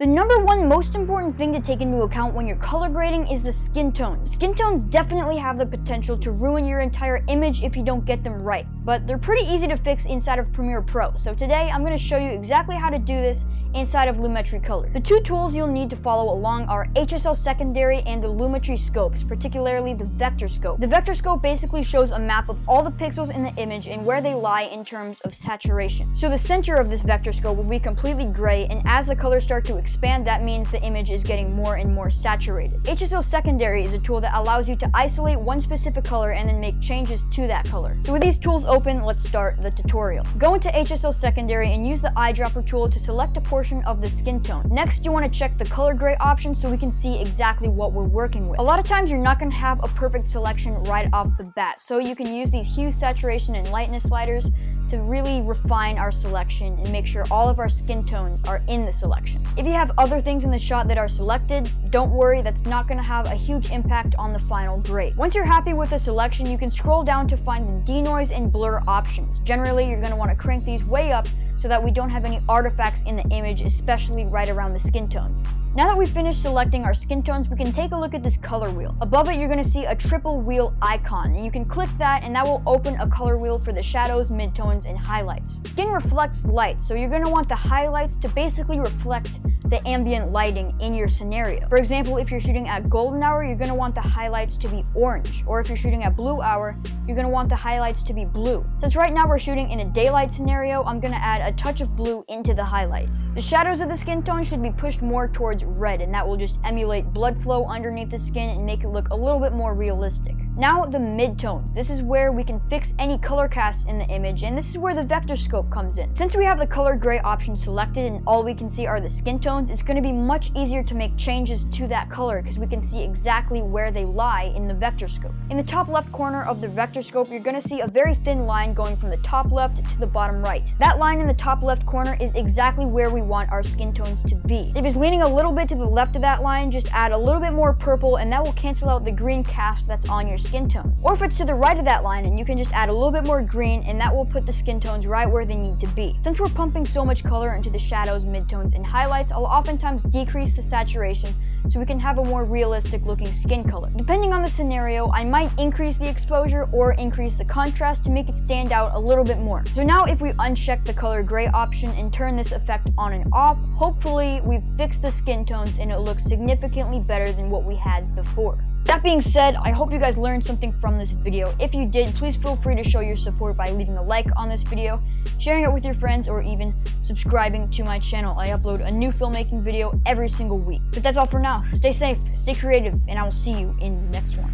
The number one most important thing to take into account when you're color grading is the skin tones. Skin tones definitely have the potential to ruin your entire image if you don't get them right, but they're pretty easy to fix inside of Premiere Pro. So today I'm going to show you exactly how to do this inside of Lumetri Color. The two tools you'll need to follow along are HSL Secondary and the Lumetri Scopes, particularly the Vector Scope. The Vector Scope basically shows a map of all the pixels in the image and where they lie in terms of saturation. So the center of this Vector Scope will be completely gray, and as the colors start to expand, that means the image is getting more and more saturated. HSL Secondary is a tool that allows you to isolate one specific color and then make changes to that color. So with these tools open, let's start the tutorial. Go into HSL Secondary and use the eyedropper tool to select a portion portion of the skin tone. Next, you want to check the color gray option so we can see exactly what we're working with. A lot of times you're not going to have a perfect selection right off the bat, so you can use these hue, saturation, and lightness sliders to really refine our selection and make sure all of our skin tones are in the selection. If you have other things in the shot that are selected, don't worry, that's not going to have a huge impact on the final grade. Once you're happy with the selection, you can scroll down to find the denoise and blur options. Generally, you're going to want to crank these way up so that we don't have any artifacts in the image, especially right around the skin tones. Now that we've finished selecting our skin tones, we can take a look at this color wheel. Above it, you're gonna see a triple wheel icon. You can click that and that will open a color wheel for the shadows, midtones, and highlights. Skin reflects light, so you're gonna want the highlights to basically reflect the ambient lighting in your scenario. For example, if you're shooting at golden hour, you're gonna want the highlights to be orange. Or if you're shooting at blue hour, you're gonna want the highlights to be blue. Since right now we're shooting in a daylight scenario, I'm gonna add a touch of blue into the highlights. The shadows of the skin tone should be pushed more towards red, and that will just emulate blood flow underneath the skin and make it look a little bit more realistic. Now the midtones. This is where we can fix any color cast in the image and this is where the vector scope comes in. Since we have the color gray option selected and all we can see are the skin tones, it's going to be much easier to make changes to that color because we can see exactly where they lie in the vector scope. In the top left corner of the vector scope, you're going to see a very thin line going from the top left to the bottom right. That line in the top left corner is exactly where we want our skin tones to be. If it's leaning a little bit to the left of that line, just add a little bit more purple and that will cancel out the green cast that's on your skin tones. Or if it's to the right of that line and you can just add a little bit more green and that will put the skin tones right where they need to be. Since we're pumping so much color into the shadows, midtones, and highlights, I'll oftentimes decrease the saturation so we can have a more realistic looking skin color. Depending on the scenario, I might increase the exposure or increase the contrast to make it stand out a little bit more. So now if we uncheck the color gray option and turn this effect on and off, hopefully we've fixed the skin tones and it looks significantly better than what we had before. That being said, I hope you guys learned something from this video. If you did, please feel free to show your support by leaving a like on this video, sharing it with your friends, or even subscribing to my channel. I upload a new filmmaking video every single week. But that's all for now. Stay safe, stay creative, and I will see you in the next one.